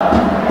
you